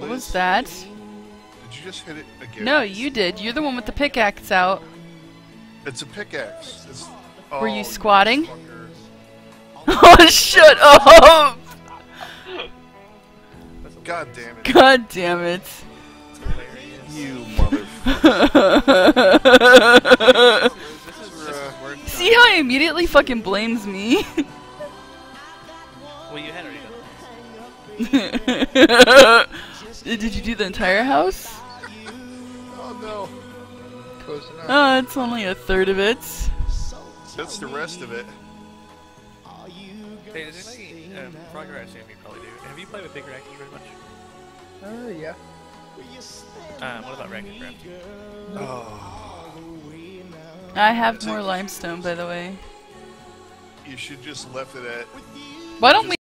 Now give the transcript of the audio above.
was that? Did you just hit it again? No, you did. You're the one with the pickaxe out. It's a pickaxe. It's, Were you oh, squatting? fucker. Oh, shut up! God damn it. God damn it. You motherfucker. See how he immediately fucking blames me? Well, you had already done. Did you do the entire house? oh no. Close enough. Oh, it's only a third of it. That's the rest of it. Hey, is anybody, um, Frogger, I assume you probably do. Have you played with big reactors very much? Oh, yeah. Um, what about Reactor Craft? Oh, I have more limestone, by the way. you should just left it at Why don't we